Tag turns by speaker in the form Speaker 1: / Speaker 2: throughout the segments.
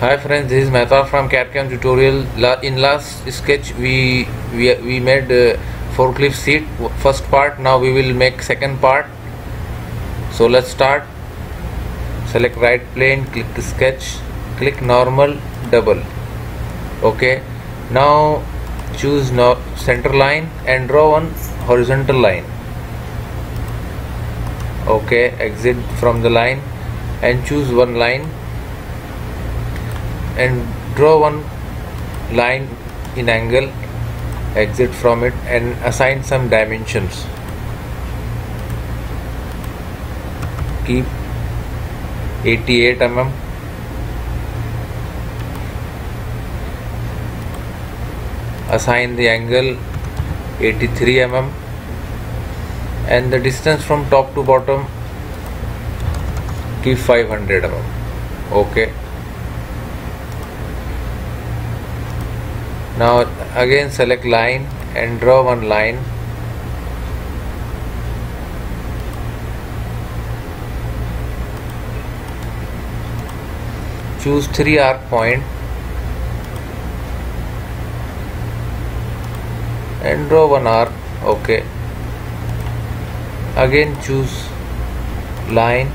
Speaker 1: Hi friends, this is Mahtab from CAD/CAM tutorial. In last sketch, we we, we made uh, forklift seat first part. Now we will make second part. So let's start. Select right plane, click sketch, click normal, double. Okay. Now choose no center line and draw one horizontal line. Okay. Exit from the line and choose one line and draw one line in angle exit from it and assign some dimensions. Keep 88 mm. Assign the angle 83 mm. And the distance from top to bottom keep 500 mm. Okay now again select line and draw one line. Choose three arc point and draw one arc okay. Again choose line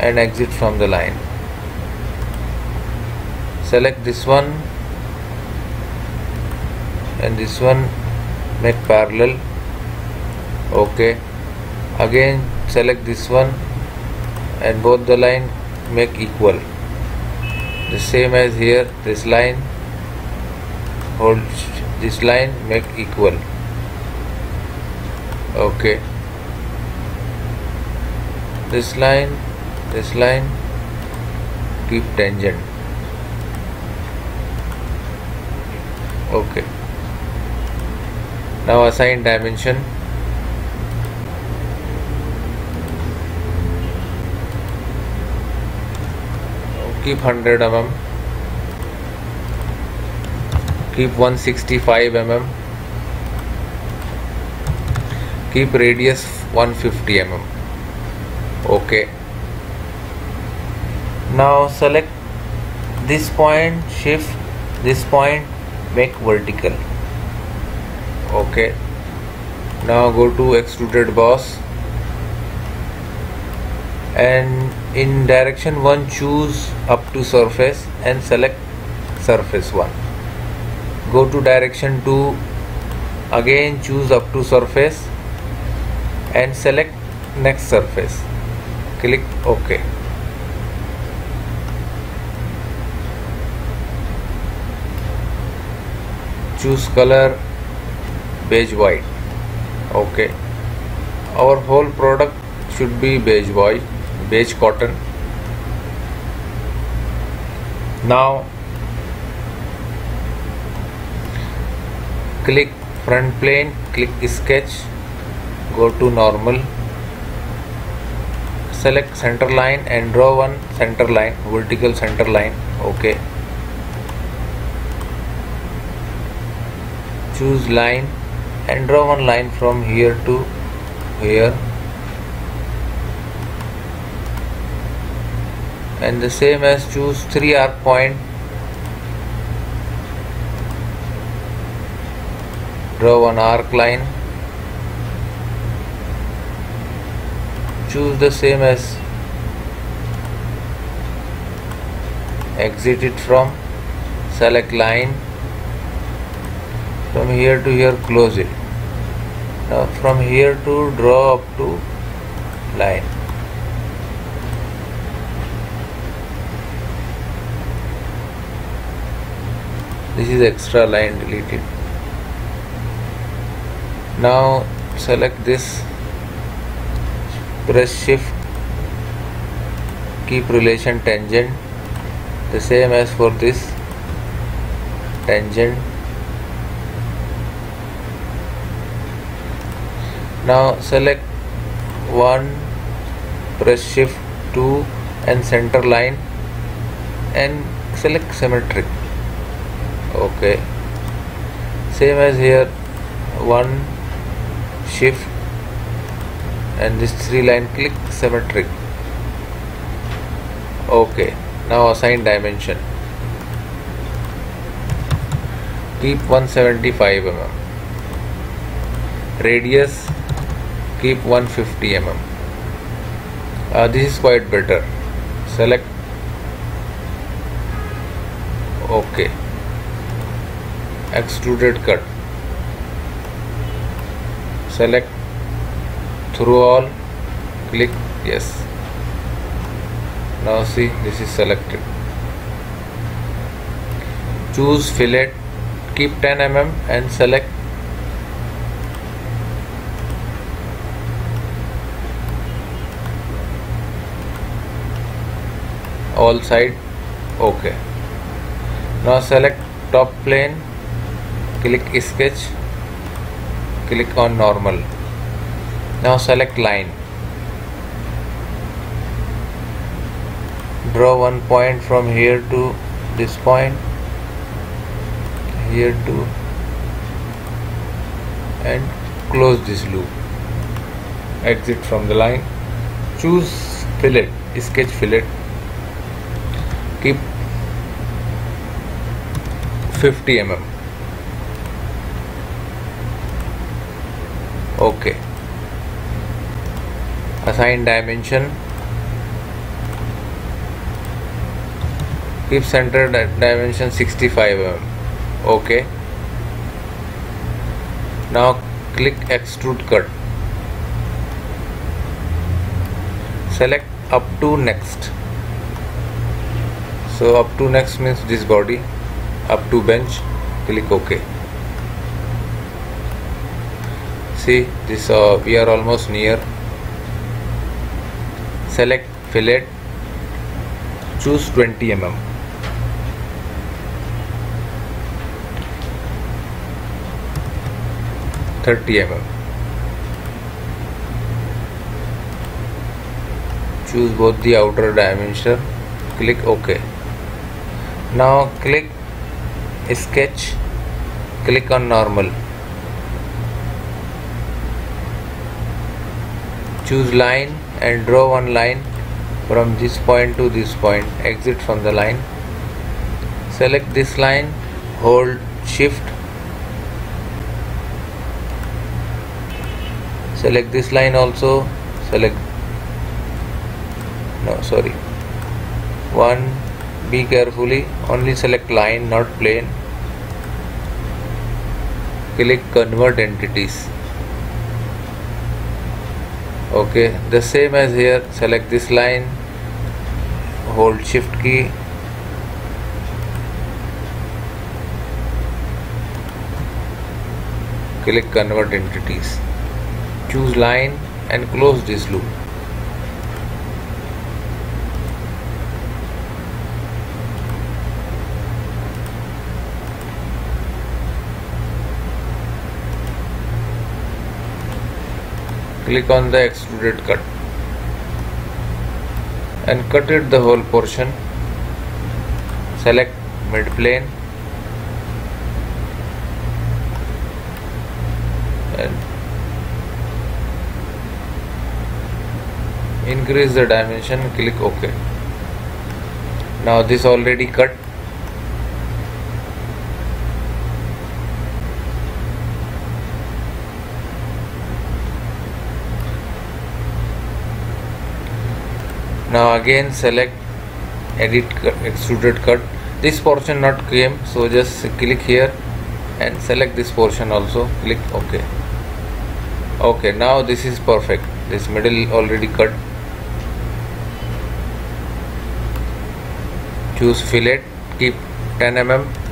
Speaker 1: and exit from the line select this one. And this one make parallel. Okay again select this one. And both the line make equal. The same as here this line. Hold this line make equal. Okay this line this line. Keep tangent okay. Now assign dimension. Keep 100 mm keep 165 mm keep radius 150 mm okay. Now select this point shift this point make vertical. Okay. Now go to extruded boss. And in direction 1 choose up to surface and select surface 1 go to direction 2 again choose up to surface and select next surface. Click ok choose color beige white. Okay. Our whole product should be beige white beige cotton. Now click front plane click sketch go to normal. Select center line and draw one center line vertical center line. Okay choose line and draw one line from here to here. And the same as choose three arc point. Draw one arc line. Choose the same as exit it from. Select line from here to here close it. Now from here to draw up to line. This is extra line deleted. Now select this. Press shift. Keep relation tangent. The same as for this. Tangent now select one press shift 2 and center line and select symmetric okay. Same as here one shift and this three line click symmetric okay. Now assign dimension. Keep 175 mm. Radius keep 150 mm uh, this is quite better. Select. Okay. Extruded cut. Select. Through all. Click yes. Now see this is selected. Choose fillet. Keep 10 mm and select all side okay. Now select top plane click sketch click on normal. Now select line. Draw one point from here to this point here to and close this loop. Exit from the line. Choose fillet sketch fillet कि 50 M okay assign dimension keep centre dimension 65 five M okay now click extrude cut select up to next so up to next means this body up to bench click ok. See this uh, we are almost near. Select fillet. Choose 20 mm Thirty mm. Choose both the outer dimension. Click OK now click sketch. Click on normal. Choose line and draw one line from this point to this point. Exit from the line. Select this line. Hold shift. Select this line also. Select. No sorry. One be carefully only select line not plane. Click convert entities. Okay the same as here select this line hold shift key. Click convert entities. Choose line and close this loop click on the extruded cut and cut it the whole portion. Select mid plane and increase the dimension click ok. Now this already cut now again select edit extruded cut. This portion not came so just click here and select this portion also. Click ok. Okay now this is perfect. This middle already cut. Choose fillet keep 10 mm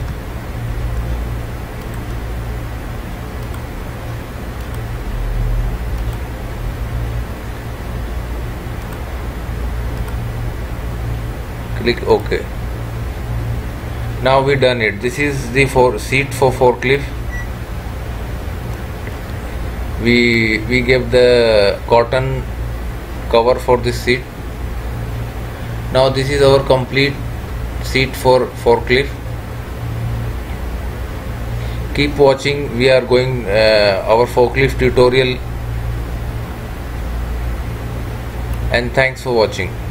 Speaker 1: click ok. Now we done it. This is the for seat for forklift. We we gave the cotton cover for this seat. Now this is our complete seat for forklift. Keep watching. We are going uh, our forklift tutorial. And thanks for watching